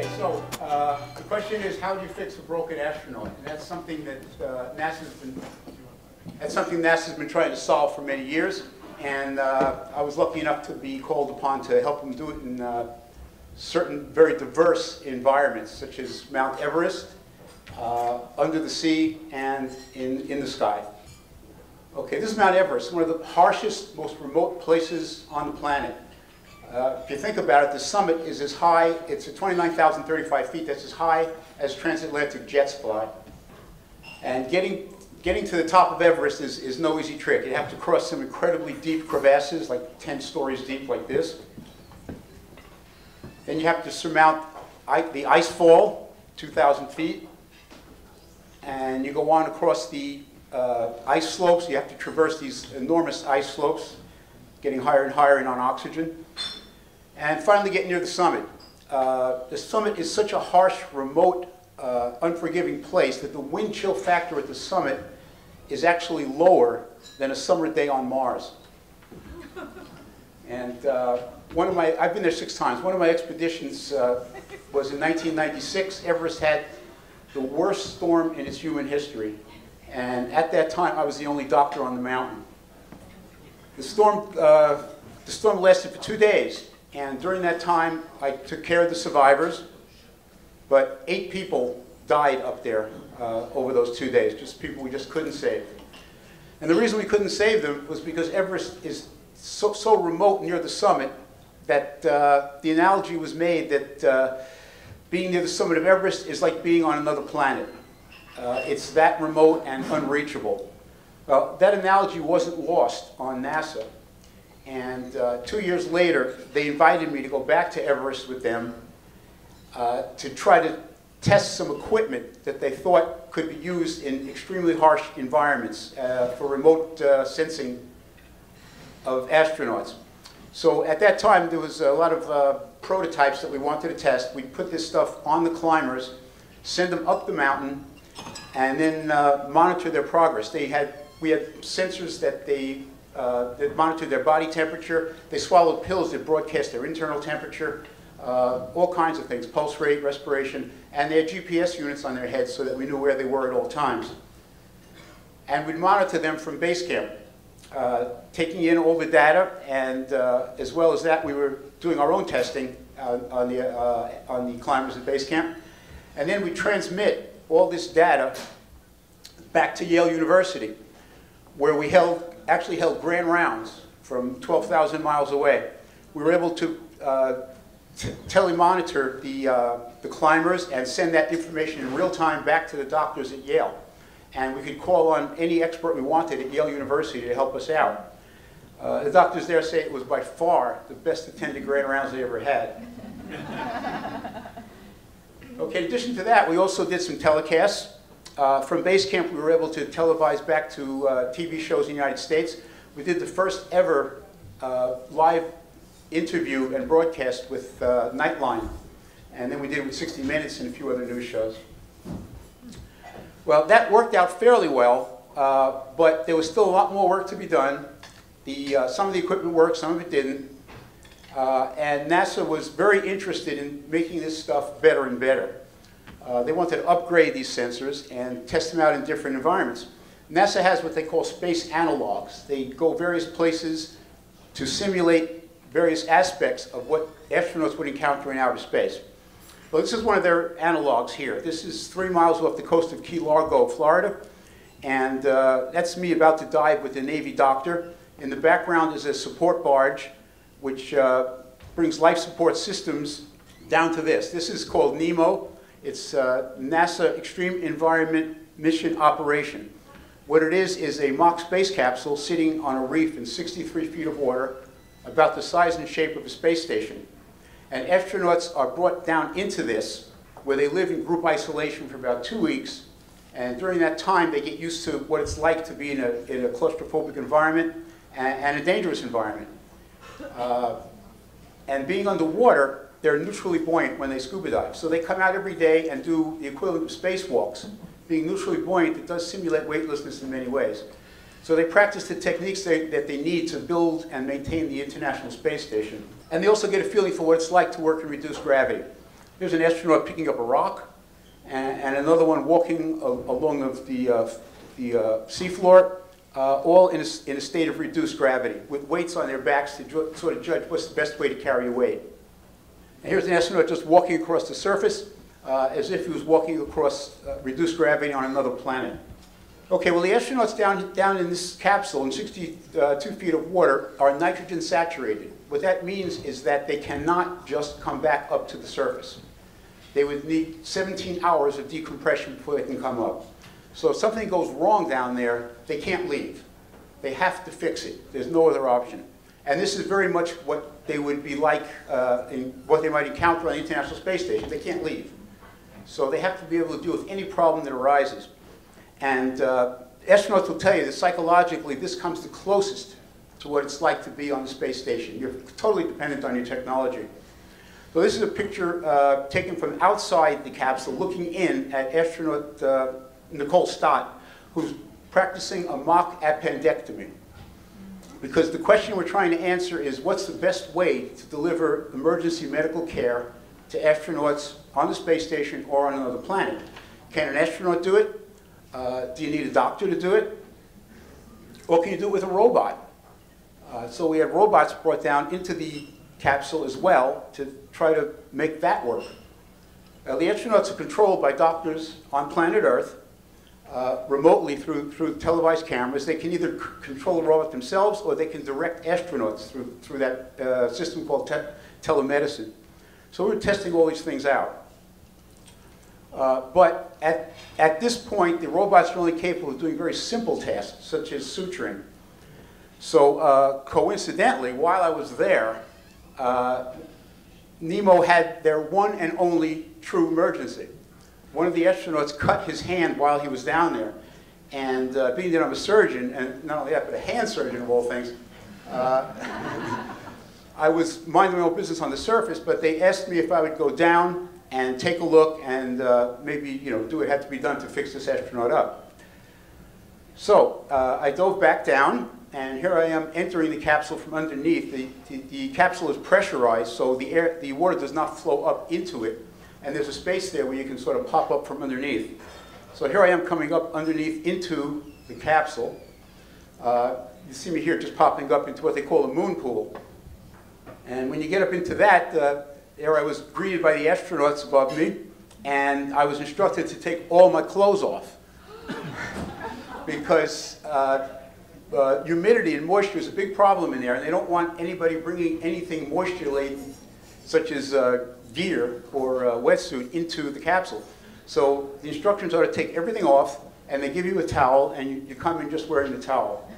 Okay, so uh, the question is, how do you fix a broken astronaut? And that's something that uh, NASA's been that's something NASA's been trying to solve for many years. And uh, I was lucky enough to be called upon to help them do it in uh, certain very diverse environments, such as Mount Everest, uh, under the sea, and in, in the sky. Okay, this is Mount Everest, one of the harshest, most remote places on the planet. Uh, if you think about it, the summit is as high, it's at 29,035 feet, that's as high as transatlantic jets fly. And getting, getting to the top of Everest is, is no easy trick. You have to cross some incredibly deep crevasses, like 10 stories deep like this. Then you have to surmount the ice fall, 2,000 feet. And you go on across the uh, ice slopes. You have to traverse these enormous ice slopes, getting higher and higher in on oxygen and finally get near the summit. Uh, the summit is such a harsh, remote, uh, unforgiving place that the wind chill factor at the summit is actually lower than a summer day on Mars. And uh, one of my, I've been there six times. One of my expeditions uh, was in 1996. Everest had the worst storm in its human history. And at that time, I was the only doctor on the mountain. The storm, uh, the storm lasted for two days. And during that time, I took care of the survivors, but eight people died up there uh, over those two days, just people we just couldn't save. And the reason we couldn't save them was because Everest is so, so remote near the summit that uh, the analogy was made that uh, being near the summit of Everest is like being on another planet. Uh, it's that remote and unreachable. Well, that analogy wasn't lost on NASA. And uh, two years later, they invited me to go back to Everest with them uh, to try to test some equipment that they thought could be used in extremely harsh environments uh, for remote uh, sensing of astronauts. So at that time, there was a lot of uh, prototypes that we wanted to test. We'd put this stuff on the climbers, send them up the mountain, and then uh, monitor their progress. They had, we had sensors that they uh, that monitored their body temperature. They swallowed pills that broadcast their internal temperature, uh, all kinds of things, pulse rate, respiration, and they had GPS units on their heads so that we knew where they were at all times. And we'd monitor them from base camp, uh, taking in all the data, and uh, as well as that, we were doing our own testing on, the, uh, on the climbers at base camp. And then we transmit all this data back to Yale University, where we held actually held grand rounds from 12,000 miles away. We were able to uh, telemonitor the, uh, the climbers and send that information in real time back to the doctors at Yale. And we could call on any expert we wanted at Yale University to help us out. Uh, the doctors there say it was by far the best attended grand rounds they ever had. okay, in addition to that, we also did some telecasts. Uh, from base camp, we were able to televise back to uh, TV shows in the United States. We did the first ever uh, live interview and broadcast with uh, Nightline. And then we did it with 60 Minutes and a few other news shows. Well, that worked out fairly well, uh, but there was still a lot more work to be done. The, uh, some of the equipment worked, some of it didn't. and NASA was very interested in making this stuff better and better. Uh, they wanted to upgrade these sensors and test them out in different environments. NASA has what they call space analogs. They go various places to simulate various aspects of what astronauts would encounter in outer space. Well, this is one of their analogs here. This is three miles off the coast of Key Largo, Florida. And uh, that's me about to dive with a Navy doctor. In the background is a support barge, which uh, brings life support systems down to this. This is called NEEMO. It's uh, NASA Extreme Environment Mission Operation. What it is is a mock space capsule sitting on a reef in 63 feet of water, about the size and shape of a space station. And astronauts are brought down into this, where they live in group isolation for about two weeks. And during that time, they get used to what it's like to be in a, in a claustrophobic environment and, and a dangerous environment. Uh, and being underwater, they're neutrally buoyant when they scuba dive. So they come out every day and do the equivalent of spacewalks. Being neutrally buoyant, it does simulate weightlessness in many ways. So they practice the techniques they, that they need to build and maintain the International Space Station. And they also get a feeling for what it's like to work in reduced gravity. Here's an astronaut picking up a rock, and, and another one walking along of the, uh, the uh, seafloor, uh, all in a, in a state of reduced gravity, with weights on their backs to sort of judge what's the best way to carry a weight. And here's an astronaut just walking across the surface, uh, as if he was walking across uh, reduced gravity on another planet. Okay, well, the astronauts down, down in this capsule in 62 feet of water are nitrogen saturated. What that means is that they cannot just come back up to the surface. They would need 17 hours of decompression before they can come up. So if something goes wrong down there, they can't leave. They have to fix it. There's no other option. And this is very much what they would be like, uh, in what they might encounter on the International Space Station. They can't leave. So they have to be able to deal with any problem that arises. And uh, astronauts will tell you that psychologically this comes the closest to what it's like to be on the space station. You're totally dependent on your technology. So this is a picture uh, taken from outside the capsule looking in at astronaut uh, Nicole Stott, who's practicing a mock appendectomy. Because the question we're trying to answer is what's the best way to deliver emergency medical care to astronauts on the space station or on another planet? Can an astronaut do it? Uh, do you need a doctor to do it? Or can you do it with a robot? Uh, so we had robots brought down into the capsule as well to try to make that work. The astronauts are controlled by doctors on planet Earth uh, remotely through, through televised cameras. They can either control the robot themselves or they can direct astronauts through, through that uh, system called te telemedicine. So we're testing all these things out. Uh, but at, at this point, the robots are only capable of doing very simple tasks, such as suturing. So uh, coincidentally, while I was there, uh, NEEMO had their one and only true emergency. One of the astronauts cut his hand while he was down there. And uh, being that I'm a surgeon, and not only that, but a hand surgeon of all things, uh, I was minding my own business on the surface, but they asked me if I would go down and take a look and uh, maybe you know do what had to be done to fix this astronaut up. So uh, I dove back down, and here I am entering the capsule from underneath. The, the, the, capsule is pressurized, so the, air, the water does not flow up into it, and there's a space there where you can sort of pop up from underneath. So here I am coming up underneath into the capsule. Uh, you see me here just popping up into what they call a moon pool. And when you get up into that, uh, there I was greeted by the astronauts above me, and I was instructed to take all my clothes off. because uh, uh, humidity and moisture is a big problem in there, and they don't want anybody bringing anything moisture laden, such as uh, gear or uh, wetsuit, into the capsule. So the instructions are to take everything off, and they give you a towel, and you, you come in just wearing the towel.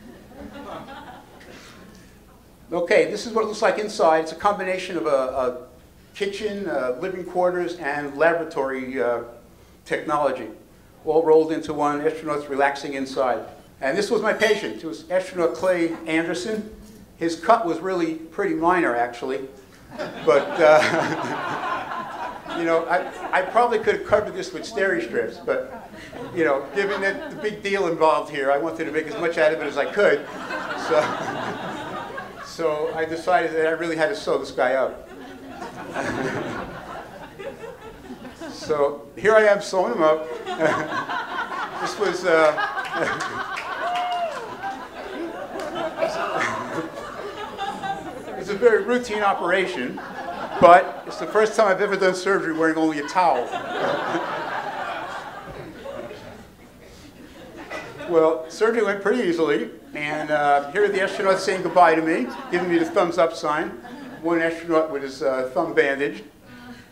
Okay, this is what it looks like inside. It's a combination of a, a kitchen, uh, living quarters, and laboratory uh, technology, all rolled into one, astronauts relaxing inside. And this was my patient. It was astronaut Clay Anderson. His cut was really pretty minor, actually. But, uh, you know, I, I probably could have covered this with steri strips, but, you know, given that the big deal involved here, I wanted to make as much out of it as I could. So, so I decided that I really had to sew this guy up. so here I am sewing him up. this was. Uh, it's a very routine operation, but it's the first time I've ever done surgery wearing only a towel. well, surgery went pretty easily, and uh, here are the astronauts saying goodbye to me, giving me the thumbs up sign one astronaut with his uh, thumb bandaged.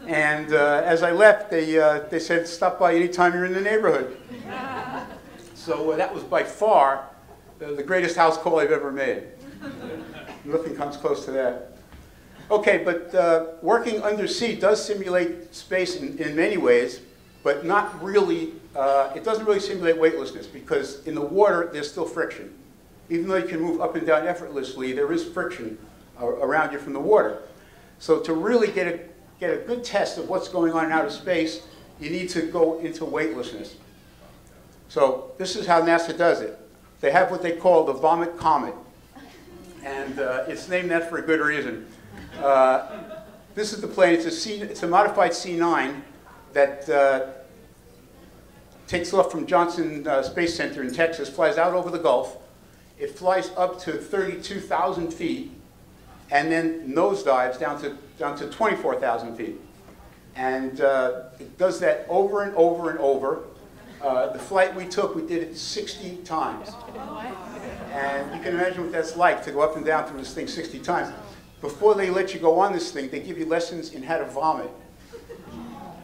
And uh, as I left, they, uh, they said, stop by anytime you're in the neighborhood. so uh, that was by far the greatest house call I've ever made. Nothing comes close to that. Okay, but uh, working undersea does simulate space in, in many ways, but not really, uh, it doesn't really simulate weightlessness because in the water there's still friction. Even though you can move up and down effortlessly, there is friction around you from the water. So to really get a, get a good test of what's going on in outer space, you need to go into weightlessness. So this is how NASA does it. They have what they call the Vomit Comet. And uh, it's named that for a good reason. Uh, this is the plane. It's a, C, it's a modified C-9 that uh, takes off from Johnson uh, Space Center in Texas, flies out over the Gulf. It flies up to 32,000 feet, and then nosedives down to, down to 24,000 feet. And uh, it does that over and over and over. Uh, the flight we took, we did it 60 times. And you can imagine what that's like to go up and down through this thing 60 times. Before they let you go on this thing, they give you lessons in how to vomit.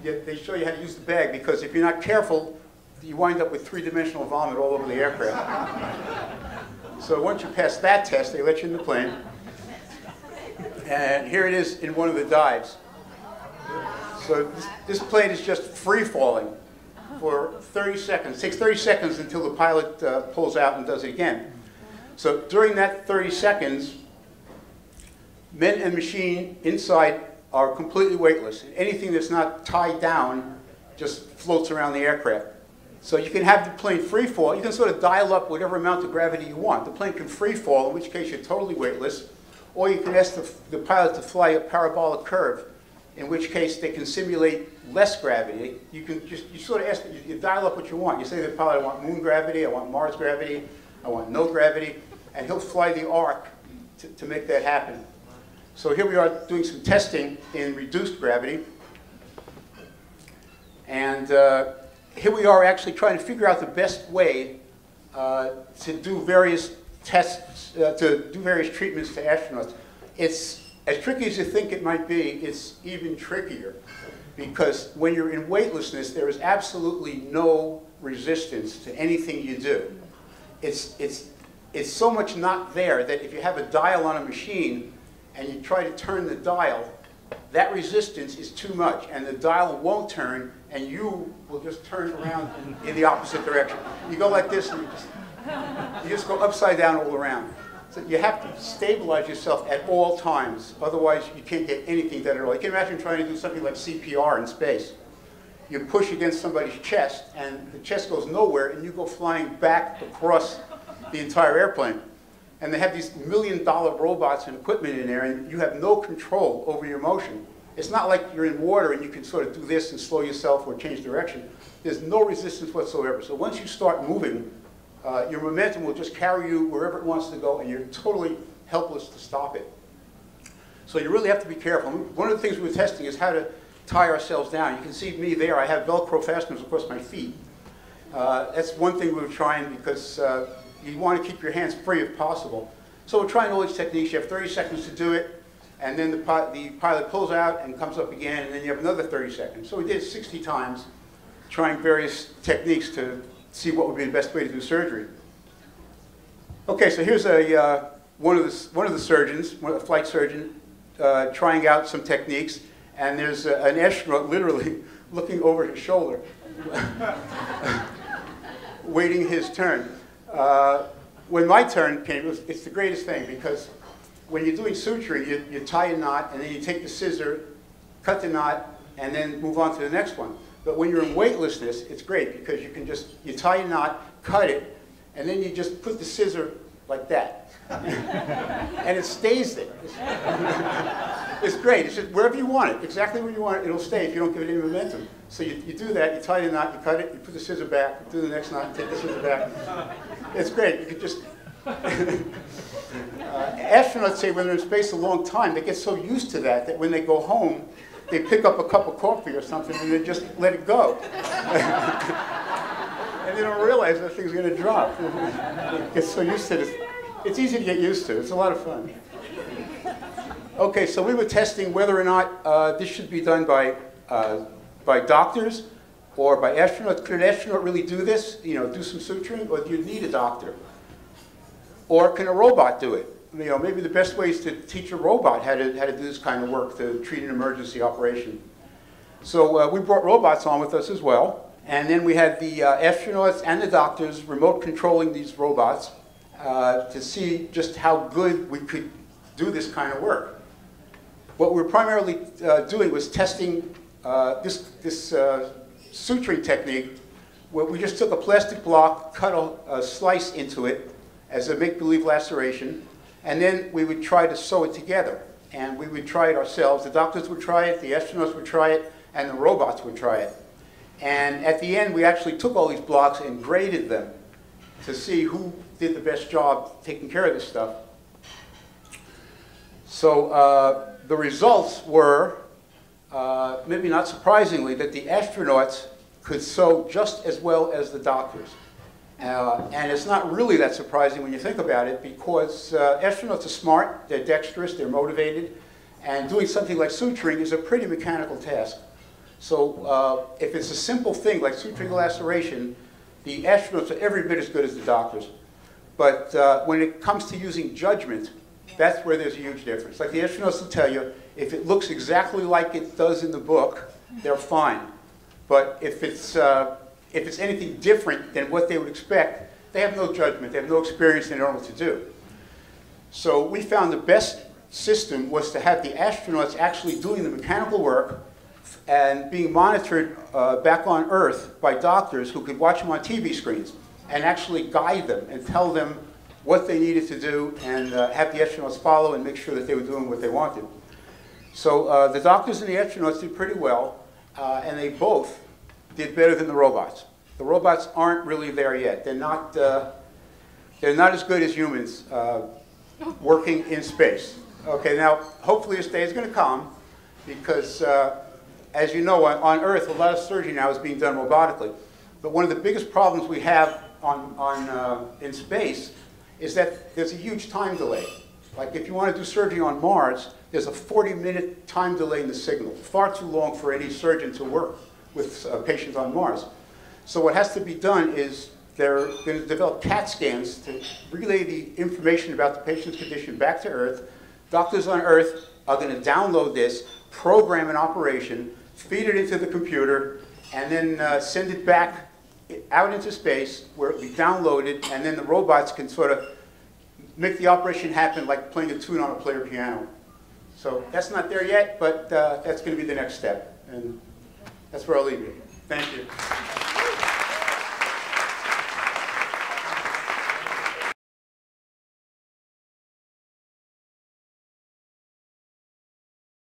They show you how to use the bag because if you're not careful, you wind up with three-dimensional vomit all over the aircraft. so once you pass that test, they let you in the plane. And here it is in one of the dives. So this, this plane is just free falling for 30 seconds. It takes 30 seconds until the pilot uh, pulls out and does it again. So during that 30 seconds, men and machine inside are completely weightless. Anything that's not tied down just floats around the aircraft. So you can have the plane free fall. You can sort of dial up whatever amount of gravity you want. The plane can free fall, in which case you're totally weightless. Or you can ask the, the pilot to fly a parabolic curve, in which case they can simulate less gravity. You can just, you sort of ask, you, you dial up what you want. You say to the pilot, I want moon gravity, I want Mars gravity, I want no gravity, and he'll fly the arc to, to make that happen. So here we are doing some testing in reduced gravity. And uh, here we are actually trying to figure out the best way uh, to do various tests, uh, to do various treatments to astronauts. It's as tricky as you think it might be, it's even trickier. Because when you're in weightlessness, there is absolutely no resistance to anything you do. It's, it's, it's so much not there that if you have a dial on a machine and you try to turn the dial, that resistance is too much, and the dial won't turn, and you will just turn around in, the opposite direction. You go like this, and you just, you just go upside down all around. So you have to stabilize yourself at all times, otherwise you can't get anything done at all. You can imagine trying to do something like CPR in space. You push against somebody's chest, and the chest goes nowhere, and you go flying back across the entire airplane. And they have these million dollar robots and equipment in there, and you have no control over your motion. It's not like you're in water and you can sort of do this and slow yourself or change direction. There's no resistance whatsoever. So once you start moving, uh, your momentum will just carry you wherever it wants to go, and you're totally helpless to stop it. So you really have to be careful. One of the things we were testing is how to tie ourselves down. You can see me there. I have Velcro fasteners across my feet. Uh, that's one thing we were trying because uh, you want to keep your hands free if possible. So we're trying all these techniques. You have 30 seconds to do it, and then the, the pilot pulls out and comes up again, and then you have another 30 seconds. So we did it 60 times, trying various techniques to see what would be the best way to do surgery. Okay, so here's a, uh, one, of the, one of the surgeons, one, a flight surgeon, uh, trying out some techniques, and there's a, an astronaut literally looking over his shoulder, waiting his turn. Uh, when my turn came, it's the greatest thing because when you're doing suturing, you, you tie a knot and then you take the scissor, cut the knot, and then move on to the next one. But when you're in weightlessness, it's great because you can just, you tie a knot, cut it, and then you just put the scissor like that. and it stays there. It's, great. It's just wherever you want it, exactly where you want it, it'll stay if you don't give it any momentum. So you, you do that, you tie the knot, you cut it, you put the scissor back, do the next knot, and take the scissor back. It's great. You could just... uh, astronauts say when they're in space a long time, they get so used to that that when they go home, they pick up a cup of coffee or something and they just let it go. and they don't realize that thing's going to drop. get so used to this. It's easy to get used to. It's a lot of fun. Okay, so we were testing whether or not uh, this should be done by, uh, by doctors or by astronauts. Could an astronaut really do this? You know, do some suturing, or do you need a doctor? Or can a robot do it? You know, maybe the best way is to teach a robot how to, how to do this kind of work to treat an emergency operation. So uh, we brought robots on with us as well. And then we had the uh, astronauts and the doctors remote controlling these robots uh, to see just how good we could do this kind of work. What we were primarily uh, doing was testing uh, this, this uh, suturing technique where we just took a plastic block, cut a, a slice into it as a make-believe laceration, and then we would try to sew it together. and we would try it ourselves. The doctors would try it, the astronauts would try it, and the robots would try it. And at the end, we actually took all these blocks and graded them to see who did the best job taking care of this stuff. So uh, the results were, uh, maybe not surprisingly, that the astronauts could sew just as well as the doctors. Uh, and it's not really that surprising when you think about it because uh, astronauts are smart, they're dexterous, they're motivated, and doing something like suturing is a pretty mechanical task. So uh, if it's a simple thing like suturing laceration, the astronauts are every bit as good as the doctors. But uh, when it comes to using judgment, that's where there's a huge difference. Like the astronauts will tell you, if it looks exactly like it does in the book, they're fine. But if it's, uh, if it's anything different than what they would expect, they have no judgment, they have no experience, they don't know what to do. So we found the best system was to have the astronauts actually doing the mechanical work and being monitored uh, back on Earth by doctors who could watch them on TV screens and actually guide them and tell them what they needed to do and uh, have the astronauts follow and make sure that they were doing what they wanted. So uh, the doctors and the astronauts did pretty well, uh, and they both did better than the robots. The robots aren't really there yet. They're not, uh, they're not as good as humans uh, working in space. Okay, now hopefully this day is going to come because uh, as you know, on, Earth, a lot of surgery now is being done robotically. But one of the biggest problems we have on, on, uh, in space is that there's a huge time delay. Like if you want to do surgery on Mars, there's a 40-minute time delay in the signal, far too long for any surgeon to work with uh, patients on Mars. So what has to be done is they're going to develop CAT scans to relay the information about the patient's condition back to Earth. Doctors on Earth are going to download this, program an operation, feed it into the computer, and then uh, send it back out into space where it will be downloaded, and then the robots can sort of make the operation happen like playing a tune on a player piano. So that's not there yet, but uh, that's going to be the next step. And that's where I'll leave you. Thank you.